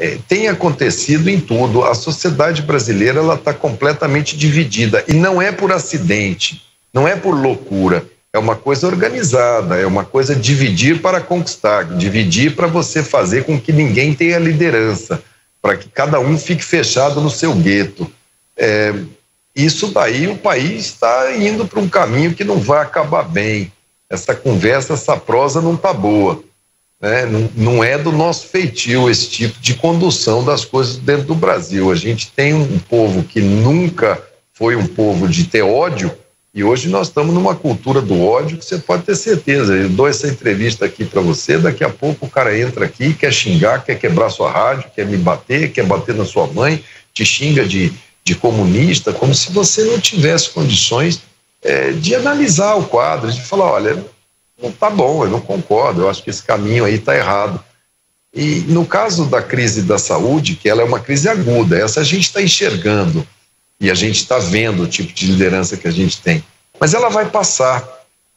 é, tem acontecido em tudo. A sociedade brasileira ela está completamente dividida e não é por acidente, não é por loucura. É uma coisa organizada, é uma coisa dividir para conquistar, dividir para você fazer com que ninguém tenha liderança, para que cada um fique fechado no seu gueto. É, isso daí o país está indo para um caminho que não vai acabar bem. Essa conversa, essa prosa não está boa. Né? Não, é do nosso feitio esse tipo de condução das coisas dentro do Brasil. A gente tem um povo que nunca foi um povo de ter ódio, e hoje nós estamos numa cultura do ódio que você pode ter certeza. Eu dou essa entrevista aqui para você, daqui a pouco o cara entra aqui, quer xingar, quer quebrar sua rádio, quer me bater, quer bater na sua mãe, te xinga de, de comunista, como se você não tivesse condições é, de analisar o quadro, de falar: olha, não está bom, eu não concordo, eu acho que esse caminho aí está errado. E no caso da crise da saúde, que ela é uma crise aguda, essa a gente está enxergando e a gente está vendo o tipo de liderança que a gente tem. Mas ela vai passar.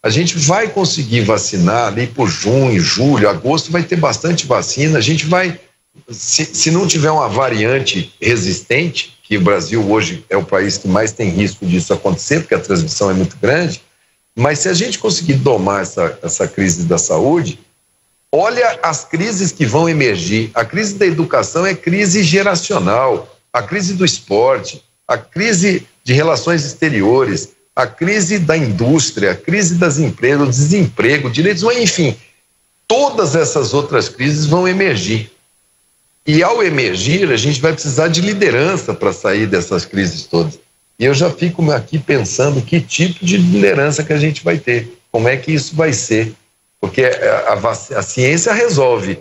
A gente vai conseguir vacinar ali por junho, julho, agosto, vai ter bastante vacina. A gente vai, se, se não tiver uma variante resistente, que o Brasil hoje é o país que mais tem risco disso acontecer, porque a transmissão é muito grande, mas se a gente conseguir domar essa, essa crise da saúde, olha as crises que vão emergir. A crise da educação é crise geracional, a crise do esporte, a crise de relações exteriores, a crise da indústria, a crise das empresas, o desemprego, direitos, enfim, todas essas outras crises vão emergir. E ao emergir, a gente vai precisar de liderança para sair dessas crises todas. E eu já fico aqui pensando que tipo de liderança que a gente vai ter, como é que isso vai ser. Porque a, a, a ciência resolve.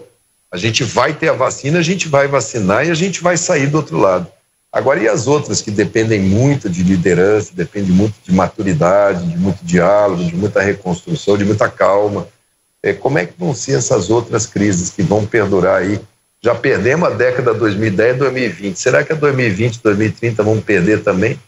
A gente vai ter a vacina, a gente vai vacinar e a gente vai sair do outro lado. Agora, e as outras que dependem muito de liderança, dependem muito de maturidade, de muito diálogo, de muita reconstrução, de muita calma? É, como é que vão ser essas outras crises que vão perdurar aí? Já perdemos a década 2010 e 2020. Será que a 2020 2030 vamos perder também?